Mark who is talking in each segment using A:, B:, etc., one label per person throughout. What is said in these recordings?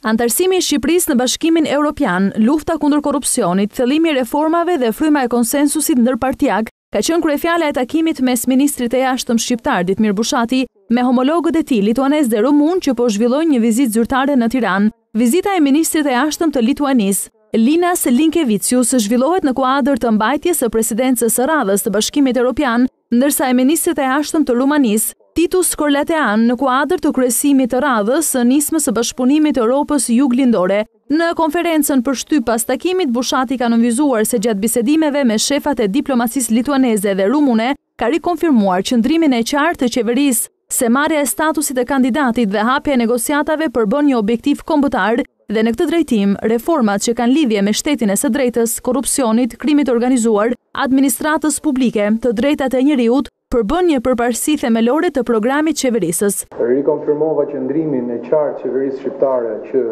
A: Anëtarësimi i Shqipërisë në Bashkimin Evropian, lufta kundër korrupsionit, thellimi i reformave dhe fryma e konsensusit ndërpartiak ka qenë kryefjala e takimit mes ministrit të Jashtëm shqiptar, Ditmir Bushati, me homologët e tij lituanez dhe rumun që po zhvillojnë një vizitë zyrtare në Tiranë. Vizita e ministrit të Jashtëm të Lituanisë, Linas Linkevicius zhvillohet në kuadër të mbajtjes së presidencës së radhës të Bashkimit Evropian Ndërsa e ministrit të Jashtëm të Rumanisë, Titus Corlatean në kuadër të kryesimit të radhës së Nismës së Bashkëpunimit të Europës Juglindore, në konferencën për shtyp pas takimit, Bushati ka nënvizuar se gjatë bisedimeve me shefat e diplomacisë lituaneze dhe rumune ka rikonfirmuar qëndrimin e qartë të qeverisë, se marrja e statusit të kandidatit dhe hapja e negociatave përbën një objektiv kombëtar dhe në këtë drejtim, reformat që kanë lidhje me shtetin e së drejtës, korrupsionit, krimit të organizuar, administratës publike, të drejtat e njeriut, përbën një përparësi themelore të programit qeverisës.
B: Rikonfirmova qëndrimin e qartë qeverisë shqiptare që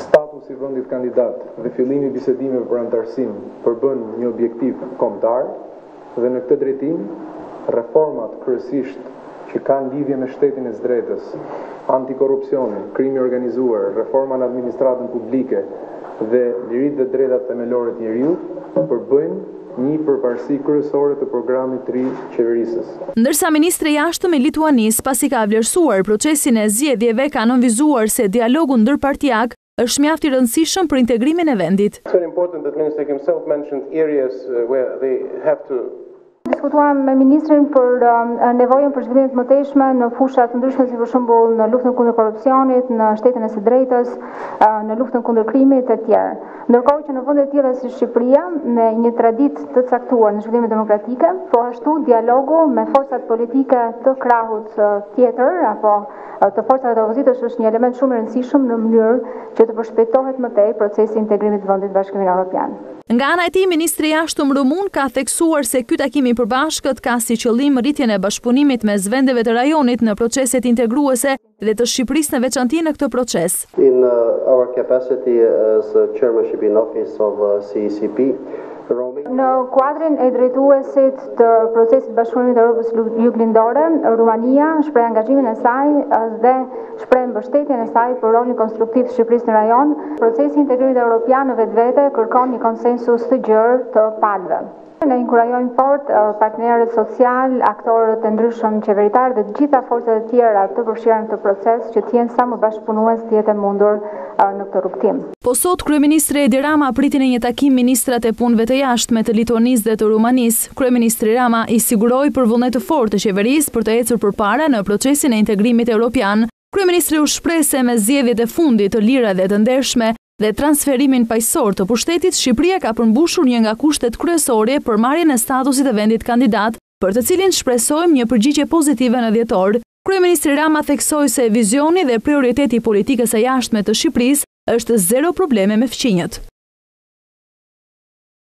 B: statusi i vendit kandidat dhe fillimi i bisedimeve për anëtarësim përbën një objektiv kombëtar. Dhe në këtë drejtim, reformat kryesisht që kanë lidhje me shtetin e së drejtës, antikorrupsioni, krimi i organizuar, reforma në administratën publike dhe liritë dhe drejtat themelore të njeriut, përbëjnë një përparësi kryesore të programit të ri qeverisës.
A: Ndërsa ministri i Jashtëm i Lituanisë, pasi ka vlerësuar procesin e zgjedhjeve, ka nënvizuar se dialogu ndërpartiak është mjaft i rëndësishëm për integrimin e vendit.
C: Diskutuam me ministrin për nevojën për zhvillime të mëtejshme në fusha të ndryshme si për shembull në luftën kundër korrupsionit, në shtetin e së drejtës, në luftën kundër krimit etj. Ndërkohë që në vende të tjera si Shqipëria, me një traditë të caktuar në zhvillimet demokratike, po ashtu dialogu me forcat politike të krahut tjetër apo të forcave të opozitës është një element shumë i rëndësishëm në mënyrë që të përshpejtohet më tej procesi i integrimit të vendit në Bashkimin Evropian.
A: Nga ana e tij, ministri i Jashtëm rumun ka theksuar se ky takim i përbashkët ka si qëllim rritjen e bashkëpunimit mes vendeve të rajonit në proceset integruese dhe të Shqipërisë në veçanti në këtë proces.
D: In our capacity as chairmanship in office of SEECP, Romi.
C: Në kuadrin e drejtuesit të Procesit Bashkëpunimit të Europës Juglindore, Rumania shpreh angazhimin e saj dhe shpreh mbështetjen e saj për rolin konstruktiv të Shqipërisë në rajon. Procesi i integrimit evropian në vetvete kërkon një konsensus të gjerë të palëve. Ne inkurajojmë fort partnerët social, aktorët e ndryshëm qeveritarë dhe të gjitha forcat e tjera të përfshira në këtë proces që të jenë sa më bashkëpunues të jetë e mundur në këtë rrugëtim.
A: Po sot, kryeministri Edi Rama priti në një takim ministrat e Punëve të Jashtme të Lituanisë dhe të Rumanisë. Kryeministri Rama i siguroi për vullnet të fortë të qeverisë për të ecur përpara në procesin e integrimit evropian. Kryeministri u shpreh se me zgjedhjet e fundit të lira dhe të ndershme, dhe transferimin paqësor të pushtetit, Shqipëria ka përmbushur një nga kushtet kryesore për marrjen e statusit të vendit kandidat, për të cilin shpresojmë një përgjigje pozitive në dhjetor. Kryeministri Rama theksoi se vizioni dhe prioriteti i politikës së jashtme të Shqipërisë është zero probleme me fqinjët.